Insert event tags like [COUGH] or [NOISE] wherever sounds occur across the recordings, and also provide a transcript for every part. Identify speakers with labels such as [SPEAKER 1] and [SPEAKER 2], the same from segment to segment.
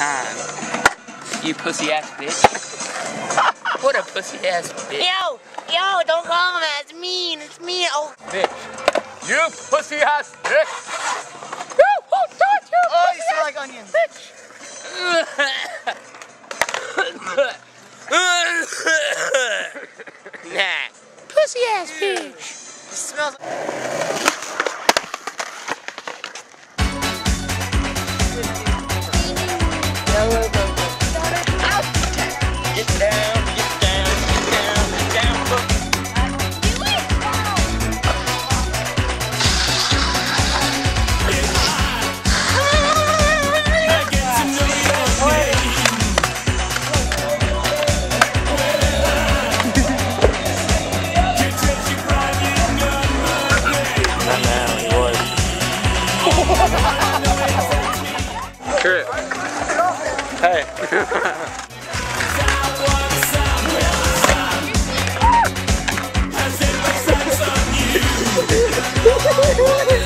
[SPEAKER 1] time. You pussy ass bitch. [LAUGHS] What a pussy ass bitch.
[SPEAKER 2] Yo, yo, don't call him that. It's mean. It's mean. Oh.
[SPEAKER 1] Bitch. You pussy ass bitch. You who touch you?
[SPEAKER 2] Oh, you smell like onion. Bitch. [LAUGHS]
[SPEAKER 1] nah. Pussy ass bitch.
[SPEAKER 2] It smells.
[SPEAKER 1] Hey. [LAUGHS]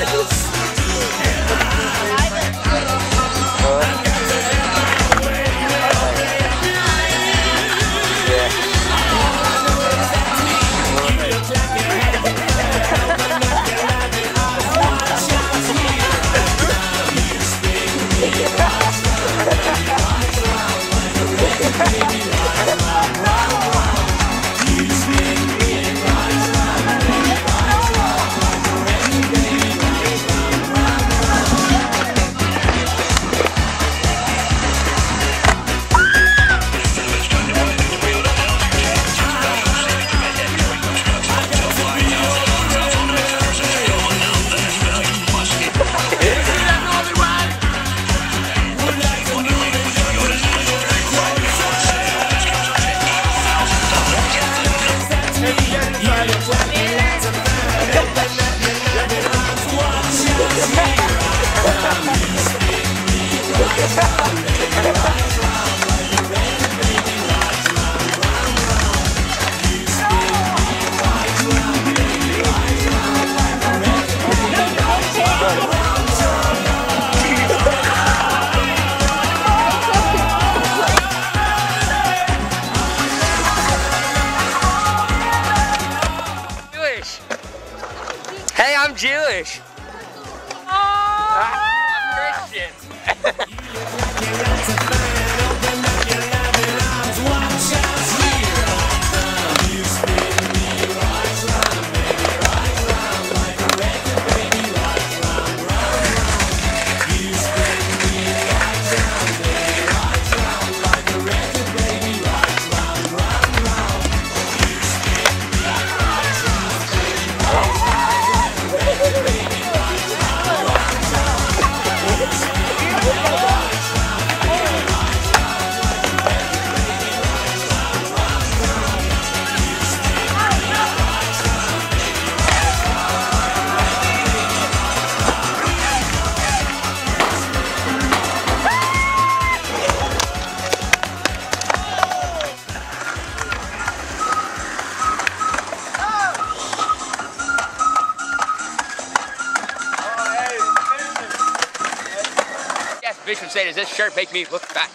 [SPEAKER 1] Hey, I'm Jewish. Oh. Ah, I'm Christian. [LAUGHS] Would say, does this shirt make me look fat?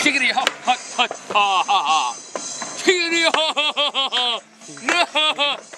[SPEAKER 1] Shiggity ha ha ha ha ha ha. Ha ha ha ha.